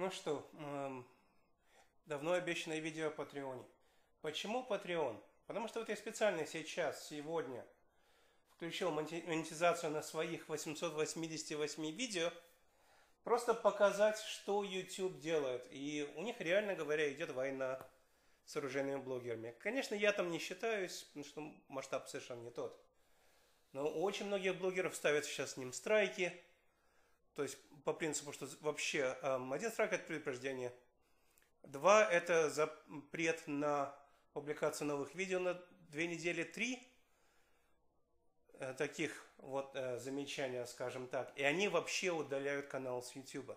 Ну что, эм, давно обещанное видео о Патреоне. Почему Patreon? Потому что вот я специально сейчас, сегодня, включил монетизацию на своих 888 видео, просто показать, что YouTube делает. И у них, реально говоря, идет война с оружейными блогерами. Конечно, я там не считаюсь, потому что масштаб совершенно не тот. Но очень многих блогеров ставят сейчас с ним страйки – то есть по принципу, что вообще эм, один страйк – это предупреждение. Два – это запрет на публикацию новых видео на две недели. Три э, таких вот э, замечания, скажем так. И они вообще удаляют канал с YouTube.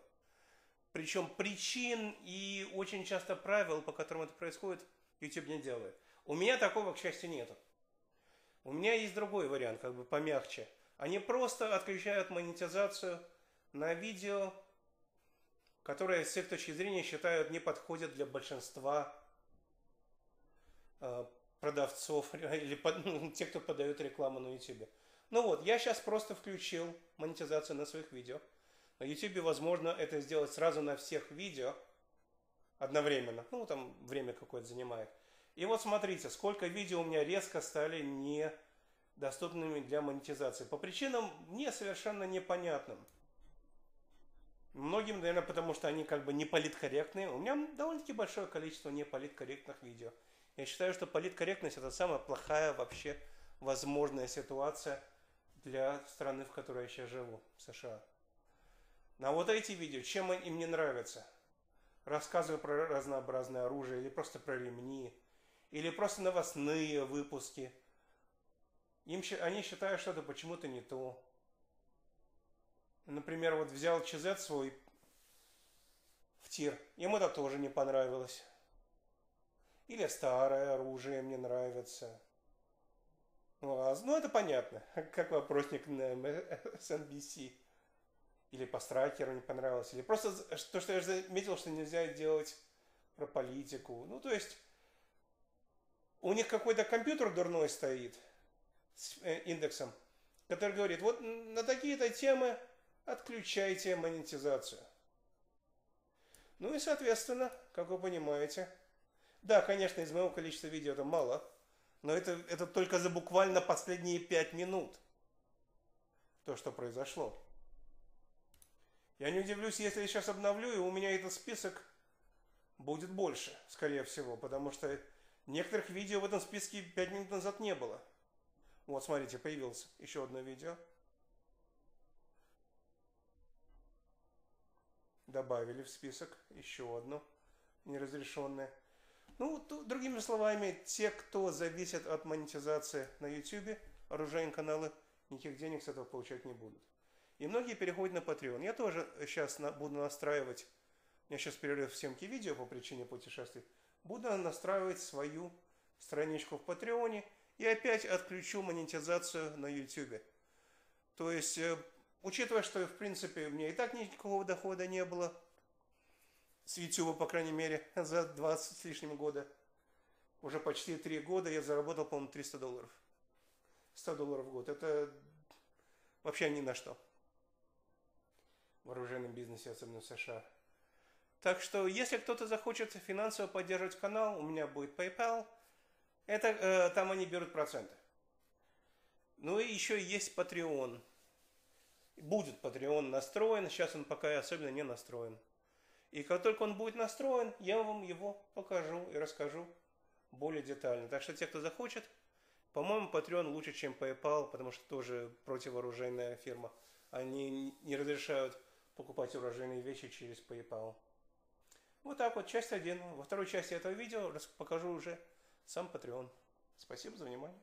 Причем причин и очень часто правил, по которым это происходит, YouTube не делает. У меня такого, к счастью, нету. У меня есть другой вариант, как бы помягче. Они просто отключают монетизацию – на видео, которые с их точки зрения считают не подходят для большинства э, продавцов или ну, тех, кто подает рекламу на YouTube. Ну вот, я сейчас просто включил монетизацию на своих видео. На YouTube возможно это сделать сразу на всех видео одновременно. Ну, там время какое-то занимает. И вот смотрите, сколько видео у меня резко стали недоступными для монетизации. По причинам мне совершенно непонятным. Многим, наверное, потому что они как бы не политкорректные. У меня довольно-таки большое количество неполиткорректных видео. Я считаю, что политкорректность это самая плохая вообще возможная ситуация для страны, в которой я сейчас живу, США. На вот эти видео, чем им не нравятся? Рассказываю про разнообразное оружие, или просто про ремни, или просто новостные выпуски. Им, они считают, что это почему-то не то. Например, вот взял ЧЗ свой в тир, ему это тоже не понравилось. Или старое оружие мне нравится. Ну, а, ну это понятно, как вопросник на SNBC. Или по страйкеру не понравилось. Или просто то, что я заметил, что нельзя делать про политику. Ну, то есть, у них какой-то компьютер дурной стоит с э, индексом, который говорит, вот на такие-то темы отключайте монетизацию. Ну и, соответственно, как вы понимаете, да, конечно, из моего количества видео это мало, но это, это только за буквально последние пять минут то, что произошло. Я не удивлюсь, если я сейчас обновлю, и у меня этот список будет больше, скорее всего, потому что некоторых видео в этом списке 5 минут назад не было. Вот, смотрите, появилось еще одно видео – добавили в список еще одно неразрешенное. Ну, то, другими словами, те, кто зависит от монетизации на YouTube, оружейные каналы, никаких денег с этого получать не будут. И многие переходят на Patreon. Я тоже сейчас на, буду настраивать, у меня сейчас перерыв в съемке видео по причине путешествий, буду настраивать свою страничку в Патреоне и опять отключу монетизацию на YouTube. То есть э, Учитывая, что, в принципе, у меня и так никакого дохода не было с YouTube, по крайней мере, за 20 с лишним года. Уже почти 3 года я заработал, по-моему, 300 долларов. 100 долларов в год. Это вообще ни на что в оружейном бизнесе, особенно в США. Так что, если кто-то захочет финансово поддерживать канал, у меня будет PayPal. Это, э, там они берут проценты. Ну и еще есть Patreon. Будет Patreon настроен, сейчас он пока особенно не настроен. И как только он будет настроен, я вам его покажу и расскажу более детально. Так что те, кто захочет, по-моему, Patreon лучше, чем PayPal, потому что тоже противоружейная фирма. Они не разрешают покупать оружейные вещи через PayPal. Вот так вот, часть 1. Во второй части этого видео покажу уже сам Patreon. Спасибо за внимание.